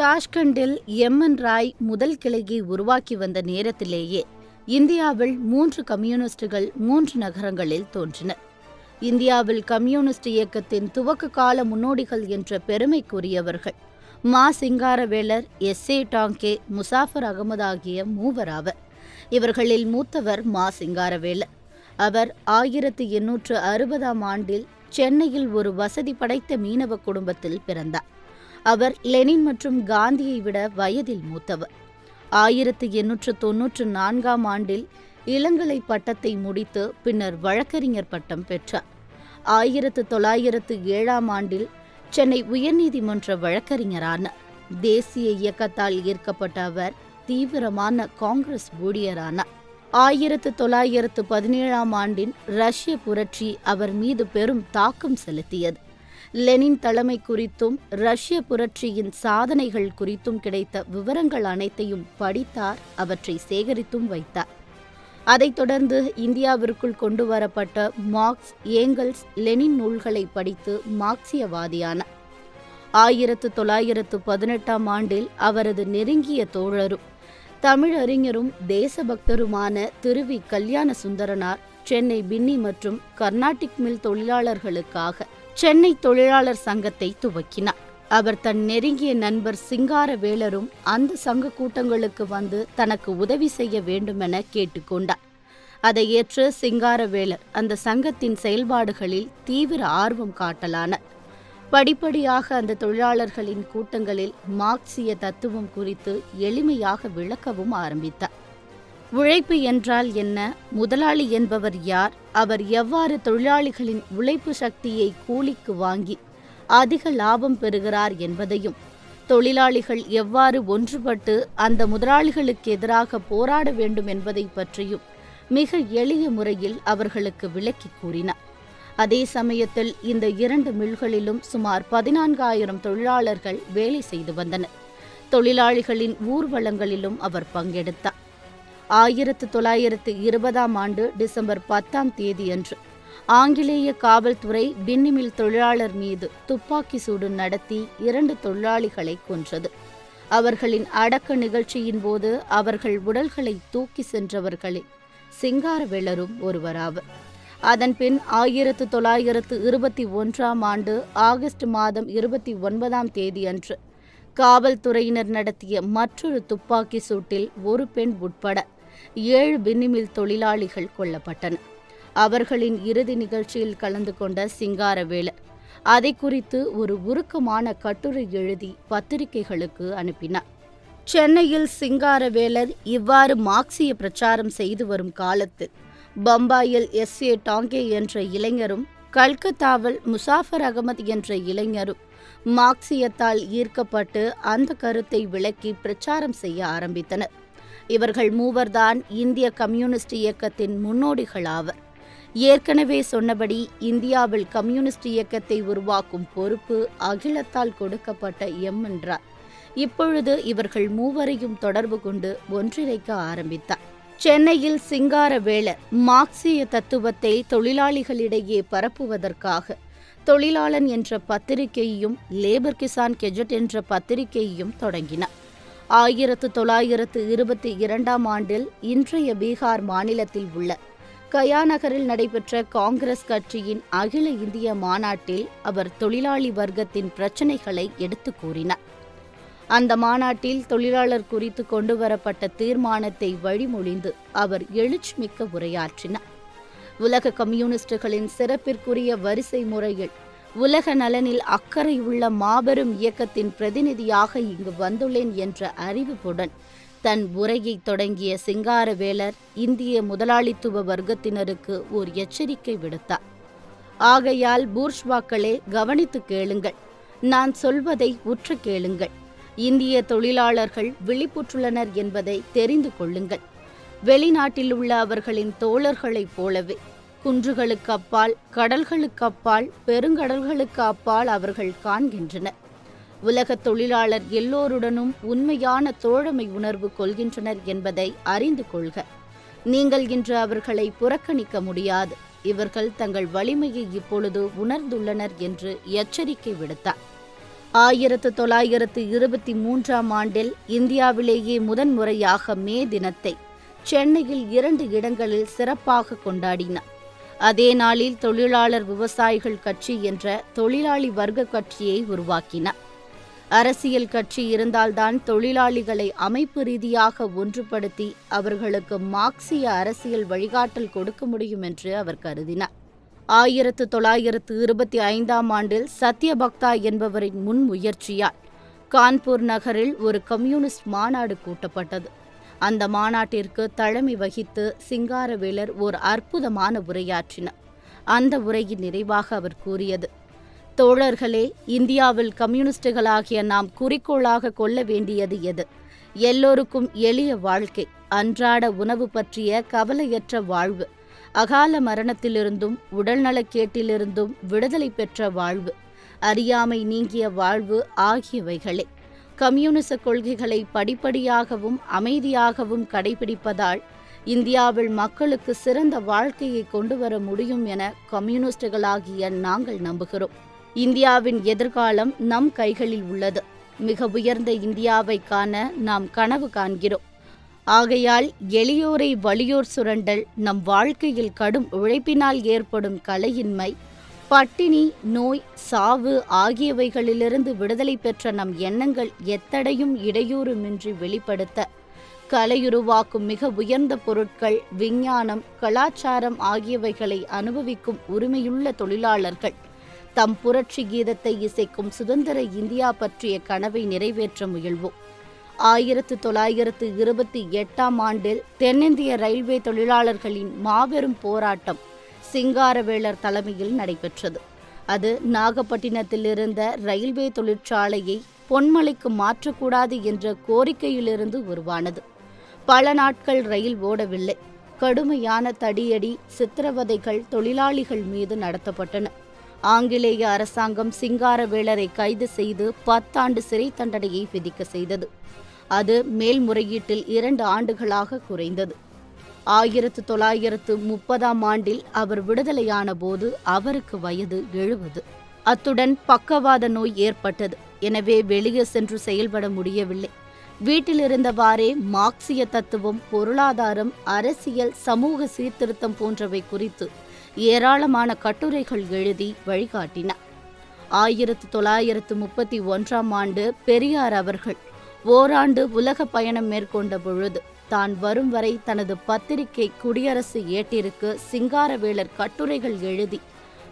தாஷ்கண்டில் MN Rai முதல் கிளையை உருவாக்கி வந்த நேரத்திலேயே இந்தியாவில் மூன்று கம்யூனிஸ்டுகள் மூன்று நகரங்களில் தோன்றினர் இந்தியாவில் கம்யூனிஸ்ட் இயக்கத்தின் துவக்க கால முன்னோடிகள் என்ற பெருமைக்குரியவர்கள் மா சிங்காரவேலர் எஸ் ஏ டாங்கே முசாஃபர் அகமது ஆகிய மூவர் ஆவர் இவர்களில் மூத்தவர் மா சிங்காரவேலர். அவர் ஆயிரத்தி எண்ணூற்று அறுபதாம் ஆண்டில் சென்னையில் ஒரு வசதி படைத்த மீனவ குடும்பத்தில் பிறந்தார். அவர் லெனின் மற்றும் காந்தியை விட வயதில் மூத்தவர். ஆயிரத்தி எண்ணூற்று தொன்னூற்று நான்காம் ஆண்டில் இளங்கலை பட்டத்தை முடித்து பின்னர் வழக்கறிஞர் பட்டம் பெற்றார். ஆயிரத்து தொள்ளாயிரத்து ஏழாம் ஆண்டில் சென்னை உயர்நீதிமன்ற வழக்கறிஞரான தேசிய இயக்கத்தால் ஈர்க்கப்பட்ட அவர் தீவிரமான காங்கிரஸ் ஊழியரானார். ஆயிரத்து தொள்ளாயிரத்து பதினேழாம் ஆண்டின் ரஷ்ய புரட்சி அவர் மீது பெரும் தாக்கம் செலுத்தியது. லெனின் தலைமை குறித்தும் ரஷ்ய புரட்சியின் சாதனைகள் குறித்தும் கிடைத்த விவரங்கள் அனைத்தையும் படித்தார் அவற்றை சேகரித்தும் வைத்தார். அதைத் தொடர்ந்து இந்தியாவிற்குள் கொண்டு வரப்பட்ட மார்க்ஸ் ஏங்கல்ஸ் லெனின் நூல்களை படித்து மார்க்சியவாதியானார் ஆயிரத்து தொள்ளாயிரத்து பதினெட்டாம் ஆண்டில் அவரது நெருங்கிய தோழரும் தமிழறிஞரும் தேசபக்தருமான திருவி கல்யாண சுந்தரனார் சென்னை பின்னி மற்றும் கர்நாடிக் மில் தொழிலாளர்களுக்காக சென்னை தொழிலாளர் சங்கத்தை துவக்கினார். அவர் தன் நெருங்கிய நண்பர் சிங்காரவேலரும் அந்த சங்க கூட்டங்களுக்கு வந்து தனக்கு உதவி செய்ய வேண்டுமென கேட்டுக்கொண்டார். அதை ஏற்று சிங்காரவேலர் அந்த சங்கத்தின் செயல்பாடுகளில் தீவிர ஆர்வம் காட்டலானார். படிப்படியாக அந்த தொழிலாளர்களின் கூட்டங்களில் மார்க்சிய தத்துவம் குறித்து எளிமையாக விளக்கவும் ஆரம்பித்தார். உழைப்பு என்றால் என்ன? முதலாளி என்பவர் யார்? அவர் எவ்வாறு தொழிலாளிகளின் உழைப்பு சக்தியை கூலிக்கு வாங்கி அதிக லாபம் பெறுகிறார் என்பதையும் தொழிலாளிகள் எவ்வாறு ஒன்றுபட்டு அந்த முதலாளிகளுக்கு எதிராக போராட வேண்டும் என்பதை பற்றியும் மிக எளிய முறையில் அவர்களுக்கு விளக்கி கூறினார். அதே சமயத்தில் இந்த இரண்டு மில்களிலும் சுமார் பதினான்காயிரம் தொழிலாளர்கள் வேலை செய்து வந்தனர். தொழிலாளிகளின் ஊர்வலங்களிலும் அவர் பங்கெடுத்தார். ஆயிரத்து தொள்ளாயிரத்து இருபதாம் ஆண்டு டிசம்பர் பத்தாம் தேதியன்று. ஆங்கிலேய காவல்துறை பின்னிமில் தொழிலாளர் மீது துப்பாக்கி சூடு நடத்தி இரண்டு தொழிலாளிகளை கொன்றது. அவர்களின் அடக்க நிகழ்ச்சியின் போது அவர்கள் உடல்களை தூக்கி சென்றவர்களில் சிங்காரவேலரும் ஒருவராவர். அதன்பின் ஆயிரத்து தொள்ளாயிரத்து இருபத்தி ஒன்றாம் ஆண்டு ஆகஸ்ட் மாதம் இருபத்தி ஒன்பதாம் தேதியன்று காவல்துறையினர் நடத்திய மற்றொரு துப்பாக்கி சூட்டில் ஒரு பெண் உட்பட ஏழு பின்னிமில் தொழிலாளிகள் கொல்லப்பட்டனர் அவர்களின் இறுதி நிகழ்ச்சியில் கலந்து கொண்ட சிங்காரவேலர் அதை குறித்து ஒரு உருக்கமான கட்டுரை எழுதி பத்திரிகைகளுக்கு அனுப்பினார். சென்னையில் சிங்காரவேலர் இவ்வாறு மார்க்சிய பிரச்சாரம் செய்து வரும் காலத்தில் பம்பாயில் எஸ். ஏ. டாங்கே என்ற இளைஞரும் கல்கத்தாவில் முசாஃபர் அகமது என்ற இளைஞரும் மார்க்சியத்தால் ஈர்க்கப்பட்டு அந்த கருத்தை விளக்கி பிரச்சாரம் செய்ய ஆரம்பித்தனர். இவர்கள் மூவர்தான் இந்திய கம்யூனிஸ்ட் இயக்கத்தின் முன்னோடிகளாவர். ஏற்கனவே சொன்னபடி இந்தியாவில் கம்யூனிஸ்ட் இயக்கத்தை உருவாக்கும் பொறுப்பு அகிலத்தால் கொடுக்கப்பட்ட எம் என்றார். இப்பொழுது இவர்கள் மூவரையும் தொடர்பு கொண்டு ஒன்றிணைக்க ஆரம்பித்தார். சென்னையில் சிங்காரவேலர் மார்க்சிய தத்துவத்தை தொழிலாளிகளிடையே பரப்புவதற்காக தொழிலாளன் என்ற பத்திரிகையையும் லேபர் கிசான் கெஜட் என்ற பத்திரிகையையும் தொடங்கினார். ஆயிரத்து தொள்ளாயிரத்து இருபத்தி இரண்டாம் ஆண்டில் இன்றைய பீகார் மாநிலத்தில் உள்ள கயா நகரில் நடைபெற்ற காங்கிரஸ் கட்சியின் அகில இந்திய மாநாட்டில் அவர் தொழிலாளி வர்க்கத்தின் பிரச்சினைகளை எடுத்து கூறினார். அந்த மாநாட்டில் தொழிலாளர் குறித்து கொண்டுவரப்பட்ட தீர்மானத்தை வழிமொழிந்து அவர் எழுச்சிமிக்க உரையாற்றினார். உலக கம்யூனிஸ்டுகளின் சிறப்பிற்குரிய வரிசை முறையில் உலக நலனில் அக்கறை உள்ள மாபெரும் இயக்கத்தின் பிரதிநிதியாக இங்கு வந்துள்ளேன் என்ற அறிவிப்புடன் தன் உரையை தொடங்கிய சிங்காரவேலர் இந்திய முதலாளித்துவ வர்க்கத்தினருக்கு ஓர் எச்சரிக்கை விடுத்தார். ஆகையால் பூர்ஷ்வாக்களே கவனித்து கேளுங்கள். நான் சொல்வதை உற்று கேளுங்கள். இந்திய தொழிலாளர்கள் விழிப்புற்றுள்ளனர் என்பதை தெரிந்து கொள்ளுங்கள். வெளிநாட்டில் உள்ள அவர்களின் தோழர்களைப் போலவே குன்றுகளுக்கு அப்பால் கடல்களுக்கு அப்பால் பெருங்கடல்களுக்கு அப்பால் அவர்கள் காண்கின்றனர். உலக தொழிலாளர் எல்லோருடனும் உண்மையான தோழமை உணர்வு கொள்கின்றனர் என்பதை அறிந்து கொள்க. நீங்கள் இன்று அவர்களை புறக்கணிக்க முடியாது. இவர்கள் தங்கள் வலிமையை இப்பொழுது உணர்ந்துள்ளனர் என்று எச்சரிக்கை விடுத்தார். ஆயிரத்து தொள்ளாயிரத்து இருபத்தி மூன்றாம் ஆண்டில் இந்தியாவிலேயே முதன்முறையாக மே தினத்தை சென்னையில் இரண்டு இடங்களில் சிறப்பாக கொண்டாடினார். அதே நாளில் தொழிலாளர் விவசாயிகள் கட்சி என்ற தொழிலாளி வர்க்க கட்சியை உருவாக்கினார் அரசியல் கட்சி இருந்தால்தான் தொழிலாளிகளை அமைப்பு ரீதியாக ஒன்றுபடுத்தி அவர்களுக்கு மார்க்சிய அரசியல் வழிகாட்டல் கொடுக்க முடியும் என்று அவர் கருதினார். ஆயிரத்து தொள்ளாயிரத்து இருபத்தி ஐந்தாம் ஆண்டில் சத்யபக்தா என்பவரின் முன்முயற்சியால் கான்பூர் நகரில் ஒரு கம்யூனிஸ்ட் மாநாடு கூட்டப்பட்டது. அந்த மாநாட்டிற்கு தலைமை வகித்து சிங்காரவேலர் ஓர் அற்புதமான உரையாற்றினார். அந்த உரையின் நிறைவாக அவர் கூறியது தோழர்களே இந்தியாவில் கம்யூனிஸ்டுகளாகிய நாம் குறிக்கோளாக கொள்ள வேண்டியது எது? எல்லோருக்கும் எளிய வாழ்க்கை அன்றாட உணவு பற்றிய கவலையற்ற வாழ்வு அகால மரணத்திலிருந்தும் உடல்நலக்கேட்டிலிருந்தும் விடுதலை பெற்ற வாழ்வு அறியாமை நீங்கிய வாழ்வு ஆகியவைகளே. கம்யூனிச கொள்கைகளை படிப்படியாகவும் அமைதியாகவும் கடைபிடிப்பதால் இந்தியாவில் மக்களுக்கு சிறந்த வாழ்க்கையை கொண்டு வர முடியும் என கம்யூனிஸ்டுகளாகிய நாங்கள் நம்புகிறோம். இந்தியாவின் எதிர்காலம் நம் கைகளில் உள்ளது. மிக உயர்ந்த இந்தியாவை காண நாம் கனவு காண்கிறோம். ஆகையால் எளியோரை வலியோர் சுரண்டல் நம் வாழ்க்கையில் கடும் உழைப்பினால் ஏற்படும் கலையின்மை பட்டினி நோய் சாவு ஆகியவைகளிலிருந்து விடுதலை பெற்ற நம் எண்ணங்கள் எத்தடையும் இடையூறுமின்றி வெளிப்படுத்த. கலையுருவாக்கும் மிக உயர்ந்த பொருட்கள் விஞ்ஞானம் கலாச்சாரம் ஆகியவைகளை அனுபவிக்கும் உரிமையுள்ள தொழிலாளர்கள். தம் புரட்சி கீதத்தை இசைக்கும் சுதந்திர இந்தியா பற்றிய கனவை நிறைவேற்ற முயல்வோம். ஆயிரத்து தொள்ளாயிரத்து இருபத்தி எட்டாம் ஆண்டில் தென்னிந்திய ரயில்வே தொழிலாளர்களின் மாபெரும் போராட்டம் சிங்காரவேலர் தலைமையில் நடைபெற்றது. அது நாகப்பட்டினத்தில் இருந்த ரயில்வே தொழிற்சாலையை பொன்மலைக்கு மாற்றக்கூடாது என்ற கோரிக்கையிலிருந்து உருவானது. பல நாட்கள் ரயில் ஓடவில்லை. கடுமையான தடியடி சித்திரவதைகள் தொழிலாளிகள் மீது நடத்தப்பட்டன. ஆங்கிலேய அரசாங்கம் சிங்காரவேலரை கைது செய்து பத்தாண்டு சிறை தண்டனையை விதிக்க செய்தது. அது மேல்முறையீட்டில் இரண்டு ஆண்டுகளாக குறைந்தது. ஆயிரத்து தொள்ளாயிரத்து முப்பதாம் ஆண்டில் அவர் விடுதலையான போது அவருக்கு வயது எழுபது. அத்துடன் பக்கவாத நோய் ஏற்பட்டது. எனவே வெளியே சென்று செயல்பட முடியவில்லை. வீட்டிலிருந்தவாறே மார்க்சிய தத்துவம் பொருளாதாரம் அரசியல் சமூக சீர்திருத்தம் போன்றவை குறித்து ஏராளமான கட்டுரைகள் எழுதி வழிகாட்டினார். ஆயிரத்து தொள்ளாயிரத்து முப்பத்தி ஒன்றாம் ஆண்டு பெரியார் அவர்கள் ஓராண்டு உலக பயணம் மேற்கொண்ட பொழுது தான் வரும் வரை தனது பத்திரிகை குடியரசு ஏட்டிற்கு சிங்காரவேலர் கட்டுரைகள் எழுதி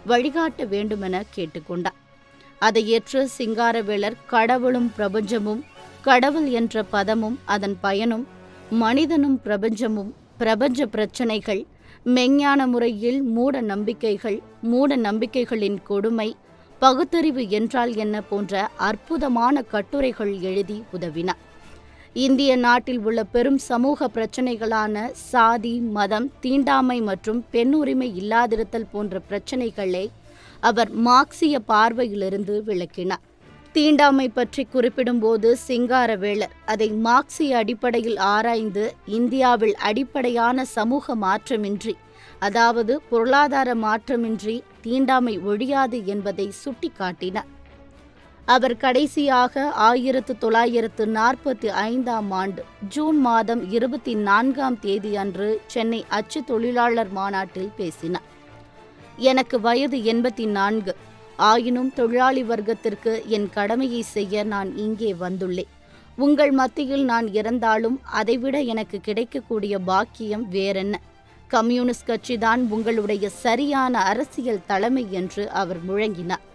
வழிகாட்ட வேண்டுமென கேட்டுக்கொண்டார். அதை ஏற்று சிங்காரவேலர் கடவுளும் பிரபஞ்சமும் கடவுள் என்ற பதமும் அதன் பயனும் மனிதனும் பிரபஞ்சமும் பிரபஞ்ச பிரச்சனைகள் மெஞ்ஞான முறையில் மூட நம்பிக்கைகள் மூட நம்பிக்கைகளின் கொடுமை பகுத்தறிவு என்றால் என்ன போன்ற அற்புதமான கட்டுரைகள் எழுதி உதவினார். இந்திய நாட்டில் உள்ள பெரும் சமூக பிரச்சனைகளான சாதி மதம் தீண்டாமை மற்றும் பெண் உரிமை இல்லாதிருத்தல் போன்ற பிரச்சனைகளை அவர் மார்க்சிய பார்வையிலிருந்து விளக்கினார். தீண்டாமை பற்றி குறிப்பிடும்போது சிங்காரவேலர் அதை மார்க்சிய அடிப்படையில் ஆராய்ந்து இந்தியாவில் அடிப்படையான சமூக மாற்றமின்றி அதாவது பொருளாதார மாற்றமின்றி தீண்டாமை ஒழியாது என்பதை சுட்டிக்காட்டினார். அவர் கடைசியாக ஆயிரத்து தொள்ளாயிரத்து நாற்பத்தி ஐந்தாம் ஆண்டு ஜூன் மாதம் இருபத்தி நான்காம் தேதி அன்று சென்னை அச்சு தொழிலாளர் மாநாட்டில் பேசினார். எனக்கு வயது எண்பத்தி நான்கு. ஆயினும் தொழிலாளி வர்க்கத்திற்கு என் கடமையை செய்ய நான் இங்கே வந்துள்ளேன். உங்கள் மத்தியில் நான் இறந்தாலும் அதைவிட எனக்கு கிடைக்கக்கூடிய பாக்கியம் வேறென்ன? கம்யூனிஸ்ட் கட்சிதான் உங்களுடைய சரியான அரசியல் தலைமை என்று அவர் முழங்கினார்.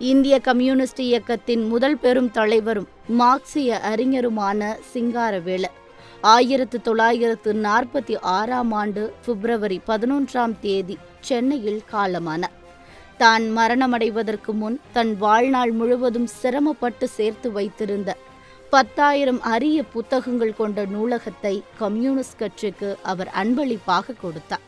இந்திய கம்யூனிஸ்ட் இயக்கத்தின் முதல் பெரும் தலைவரும் மார்க்சிய அறிஞருமான சிங்காரவேலர் ஆயிரத்து தொள்ளாயிரத்து நாற்பத்தி ஆறாம் ஆண்டு பிப்ரவரி பதினொன்றாம் தேதி சென்னையில் காலமானார் தான் மரணமடைவதற்கு முன் தன் வாழ்நாள் முழுவதும் சிரமப்பட்டு சேர்த்து வைத்திருந்த பத்தாயிரம் அரிய புத்தகங்கள் கொண்ட நூலகத்தை கம்யூனிஸ்ட் கட்சிக்கு அவர் அன்பளிப்பாக கொடுத்தார்.